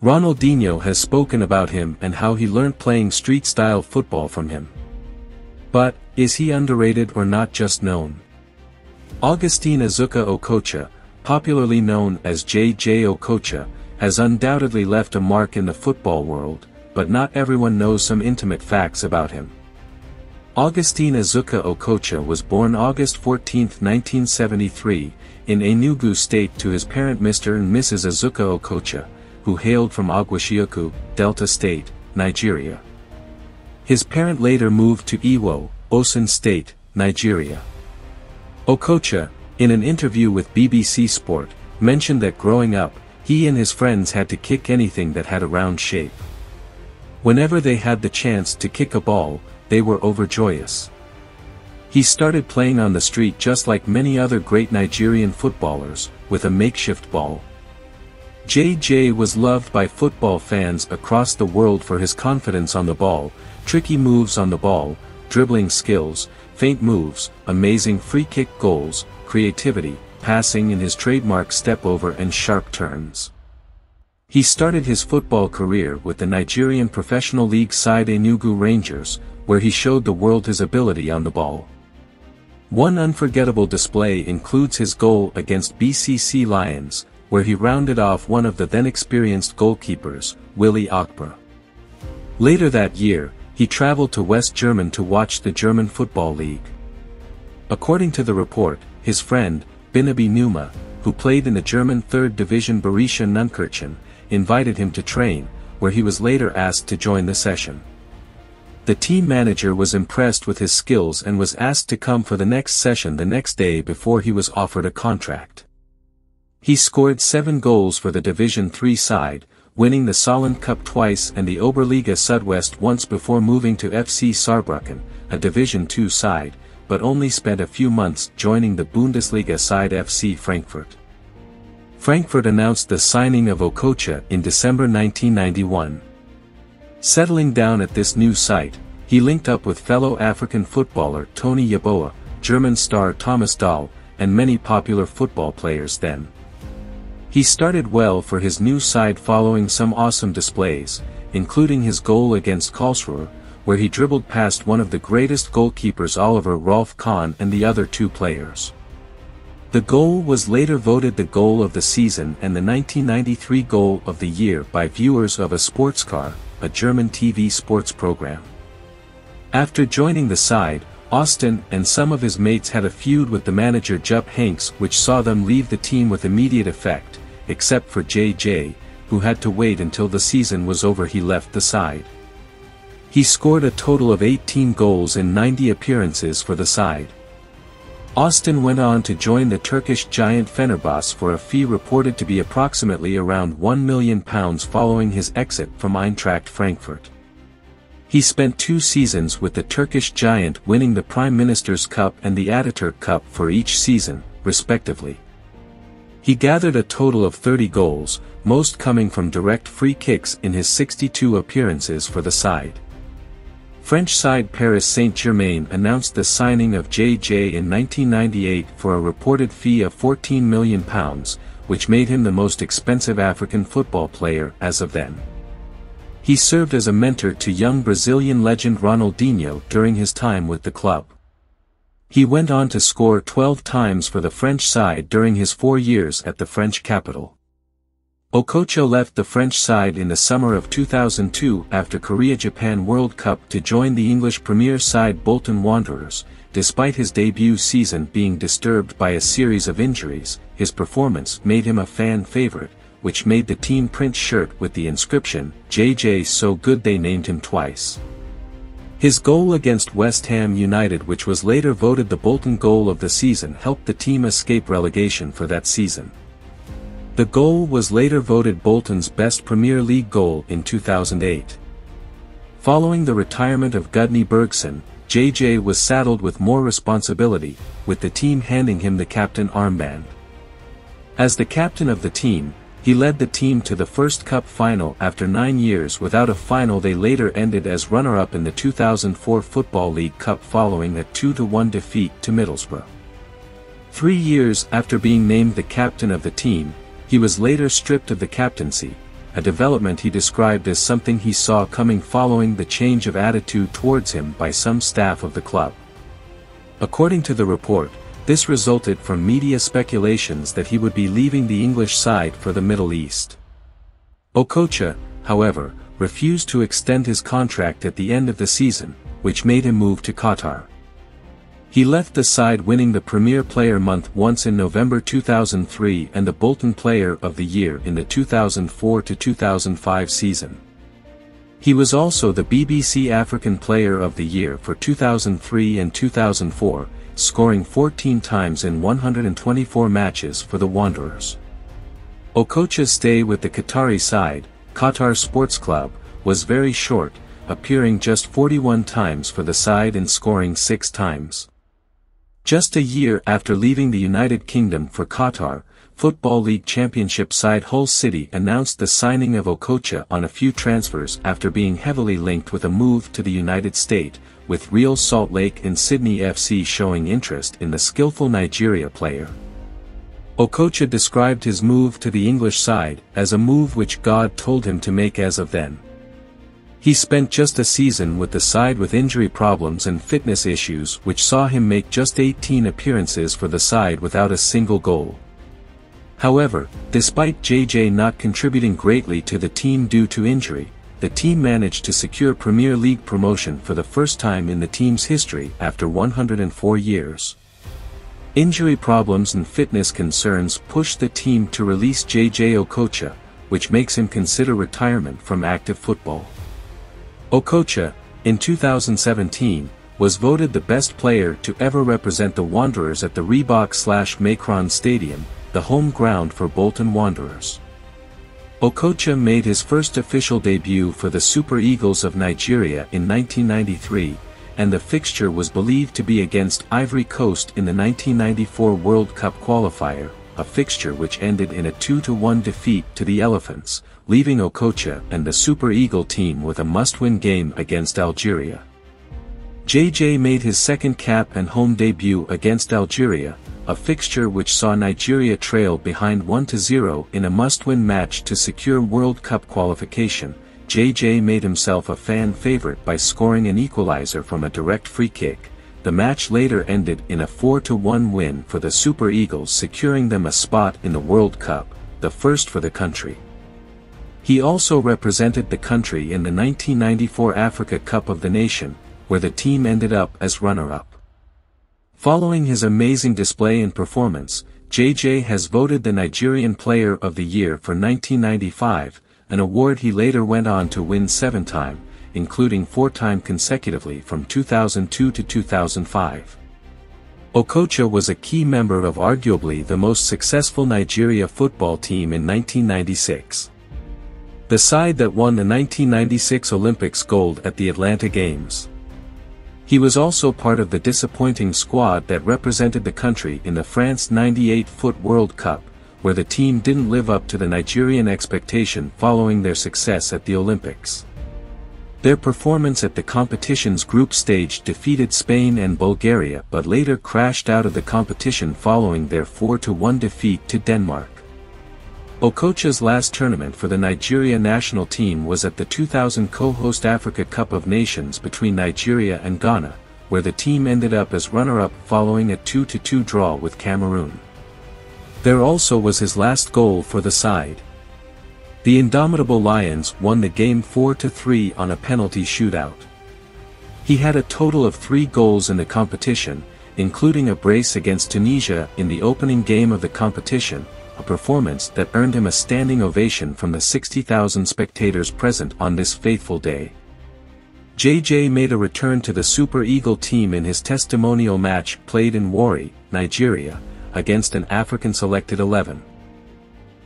Ronaldinho has spoken about him and how he learned playing street-style football from him. But, is he underrated or not just known? Augustine Azuka Okocha, popularly known as J.J. Okocha, has undoubtedly left a mark in the football world, but not everyone knows some intimate facts about him. Augustine Azuka Okocha was born August 14, 1973, in Enugu State to his parent Mr. and Mrs. Azuka Okocha, who hailed from Agwashiuku, Delta State, Nigeria. His parent later moved to Iwo, Osun State, Nigeria. Okocha, in an interview with BBC Sport, mentioned that growing up, he and his friends had to kick anything that had a round shape. Whenever they had the chance to kick a ball, they were overjoyous. He started playing on the street just like many other great Nigerian footballers, with a makeshift ball. JJ was loved by football fans across the world for his confidence on the ball, tricky moves on the ball, dribbling skills, feint moves, amazing free kick goals, creativity, passing and his trademark step over and sharp turns. He started his football career with the Nigerian professional league side Enugu Rangers, where he showed the world his ability on the ball. One unforgettable display includes his goal against BCC Lions, where he rounded off one of the then experienced goalkeepers, Willy Ogba. Later that year, he traveled to West Germany to watch the German Football League. According to the report, his friend, Binabi Numa, who played in the German 3rd Division Borussia Neunkirchen, invited him to train, where he was later asked to join the session. The team manager was impressed with his skills and was asked to come for the next session the next day before he was offered a contract. He scored seven goals for the Division 3 side, winning the Solent Cup twice and the Oberliga Südwest once before moving to FC Saarbrücken, a Division 2 side, but only spent a few months joining the Bundesliga side FC Frankfurt. Frankfurt announced the signing of Okocha in December 1991. Settling down at this new site, he linked up with fellow African footballer Tony Yeboah, German star Thomas Doll, and many popular football players then. He started well for his new side following some awesome displays, including his goal against Karlsruhe, where he dribbled past one of the greatest goalkeepers Oliver Rolf Kahn and the other two players. The goal was later voted the goal of the season and the 1993 goal of the year by viewers of a Sportschau, a German TV sports program. After joining the side, Austin and some of his mates had a feud with the manager Jupp Heynckes which saw them leave the team with immediate effect, except for JJ, who had to wait until the season was over he left the side. He scored a total of 18 goals in 90 appearances for the side. Austin went on to join the Turkish giant Fenerbahce for a fee reported to be approximately around £1 million following his exit from Eintracht Frankfurt. He spent two seasons with the Turkish giant winning the Prime Minister's Cup and the Ataturk Cup for each season, respectively. He gathered a total of 30 goals, most coming from direct free kicks in his 62 appearances for the side. French side Paris Saint-Germain announced the signing of JJ in 1998 for a reported fee of £14 million, which made him the most expensive African football player as of then. He served as a mentor to young Brazilian legend Ronaldinho during his time with the club. He went on to score 12 times for the French side during his four years at the French capital. Okocha left the French side in the summer of 2002 after Korea-Japan World Cup to join the English Premier side Bolton Wanderers. Despite his debut season being disturbed by a series of injuries, his performance made him a fan favorite, which made the team print shirt with the inscription, JJ so good they named him twice. His goal against West Ham United which was later voted the Bolton goal of the season helped the team escape relegation for that season. The goal was later voted Bolton's best Premier League goal in 2008. Following the retirement of Gudni Bergsson, JJ was saddled with more responsibility, with the team handing him the captain armband. As the captain of the team, he led the team to the first cup final after nine years without a final they later ended as runner-up in the 2004 Football League Cup following a 2-1 defeat to Middlesbrough. Three years after being named the captain of the team, he was later stripped of the captaincy, a development he described as something he saw coming following the change of attitude towards him by some staff of the club. According to the report, this resulted from media speculations that he would be leaving the English side for the Middle East. Okocha, however, refused to extend his contract at the end of the season, which made him move to Qatar. He left the side winning the Premier Player Month once in November 2003 and the Bolton Player of the Year in the 2004-2005 season. He was also the BBC African Player of the Year for 2003 and 2004, scoring 14 times in 124 matches for the Wanderers. Okocha's stay with the Qatari side, Qatar Sports Club, was very short, appearing just 41 times for the side and scoring 6 times. Just a year after leaving the United Kingdom for Qatar, Football League Championship side Hull City announced the signing of Okocha on a few transfers after being heavily linked with a move to the United States, with Real Salt Lake and Sydney FC showing interest in the skillful Nigeria player. Okocha described his move to the English side as a move which God told him to make as of then. He spent just a season with the side with injury problems and fitness issues which saw him make just 18 appearances for the side without a single goal. However, despite JJ not contributing greatly to the team due to injury, the team managed to secure Premier League promotion for the first time in the team's history after 104 years. Injury problems and fitness concerns pushed the team to release JJ Okocha, which makes him consider retirement from active football. Okocha, in 2017, was voted the best player to ever represent the Wanderers at the Reebok-slash-Macron Stadium, the home ground for Bolton Wanderers. Okocha made his first official debut for the Super Eagles of Nigeria in 1993, and the fixture was believed to be against Ivory Coast in the 1994 World Cup qualifier, a fixture which ended in a 2-1 defeat to the Elephants, leaving Okocha and the Super Eagle team with a must-win game against Algeria. JJ made his second cap and home debut against Algeria, a fixture which saw Nigeria trail behind 1-0 in a must-win match to secure World Cup qualification. JJ made himself a fan favorite by scoring an equalizer from a direct free kick. The match later ended in a 4-1 win for the Super Eagles securing them a spot in the World Cup, the first for the country. He also represented the country in the 1994 Africa Cup of the Nation, where the team ended up as runner-up. Following his amazing display and performance, JJ has voted the Nigerian Player of the Year for 1995, an award he later went on to win seven time, including four time consecutively from 2002 to 2005. Okocha was a key member of arguably the most successful Nigeria football team in 1996. The side that won the 1996 Olympics gold at the Atlanta Games. He was also part of the disappointing squad that represented the country in the France 98-foot World Cup, where the team didn't live up to the Nigerian expectation following their success at the Olympics. Their performance at the competition's group stage defeated Spain and Bulgaria but later crashed out of the competition following their 4-1 defeat to Denmark. Okocha's last tournament for the Nigeria national team was at the 2000 co-host Africa Cup of Nations between Nigeria and Ghana, where the team ended up as runner-up following a 2-2 draw with Cameroon. There also was his last goal for the side. The indomitable Lions won the game 4-3 on a penalty shootout. He had a total of three goals in the competition, including a brace against Tunisia in the opening game of the competition, a performance that earned him a standing ovation from the 60,000 spectators present on this faithful day. JJ made a return to the Super Eagle team in his testimonial match played in Warri, Nigeria, against an African selected 11.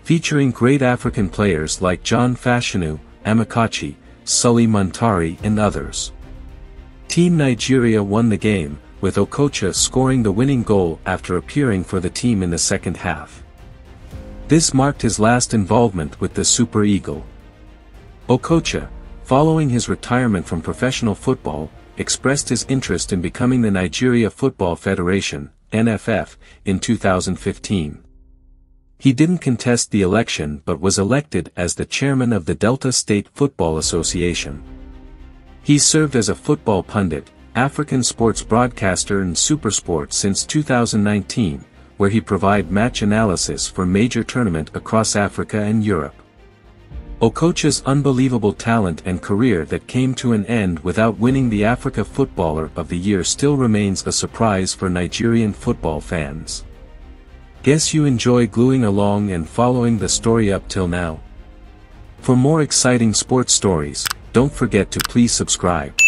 Featuring great African players like John Fashanu, Amokachi, Sulley Muntari and others. Team Nigeria won the game, with Okocha scoring the winning goal after appearing for the team in the second half. This marked his last involvement with the Super Eagle. Okocha, following his retirement from professional football, expressed his interest in becoming the Nigeria Football Federation, NFF, in 2015. He didn't contest the election but was elected as the chairman of the Delta State Football Association. He served as a football pundit, African sports broadcaster and supersport since 2019, where he provide match analysis for major tournament across Africa and Europe. Okocha's unbelievable talent and career that came to an end without winning the Africa Footballer of the Year still remains a surprise for Nigerian football fans. Guess you enjoy gluing along and following the story up till now. For more exciting sports stories, don't forget to please subscribe.